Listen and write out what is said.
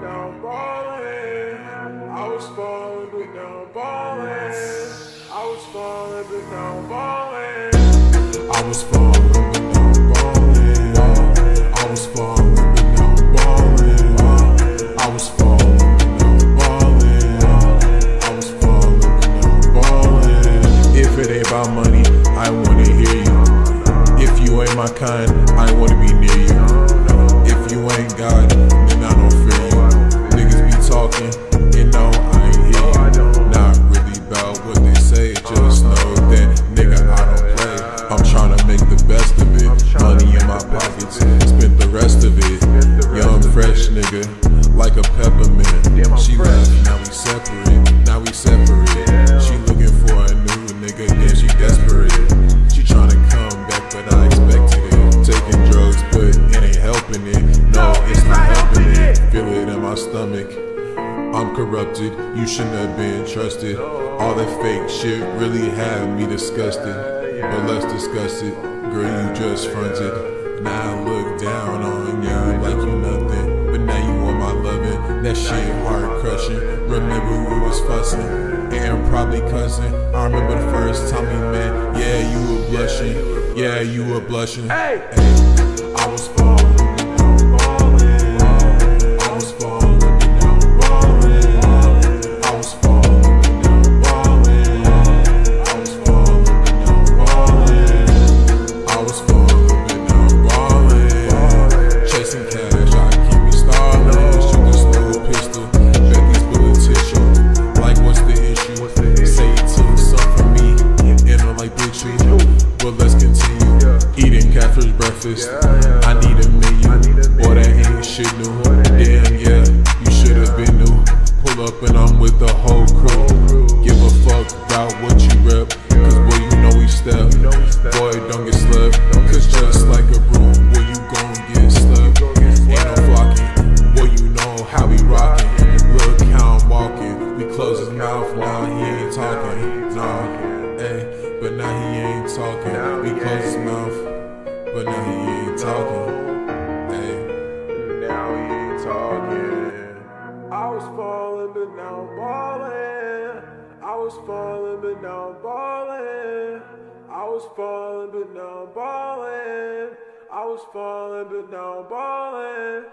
now I'm balling. I was falling, but now I'm balling. I was falling, but now I'm balling. I was falling. If it ain't about money, I wanna hear you. If you ain't my kind, stomach. I'm corrupted, you shouldn't have been trusted. All that fake shit really had me disgusted. But let's discuss it. Girl, you just fronted. Now I look down on you like you nothing. But now you want my loving. That shit heart crushing. Remember we was fussing and probably cussing. I remember the first time we met. Yeah, you were blushing. Yeah, you were blushing. Hey, I was falling. Breakfast. I need a million. Boy, that ain't shit new. Damn, yeah, you should have been new. Pull up and I'm with the whole crew. Give a fuck about what you rep. Cause boy, you know we step. Boy, don't get slept. Cause just like a broom, boy, you gon' get slept. Ain't no flocking. Boy, you know how we rockin'. Look how I'm walking. We close his mouth, now he ain't talking. Nah, hey, eh, but now he ain't talking. We close his mouth, but now he ain't talking. Hey, now he ain't talking. I was falling, but now I'm balling. I was falling, but now I'm balling. I was falling, but now I'm balling. I was falling, but now I'm balling.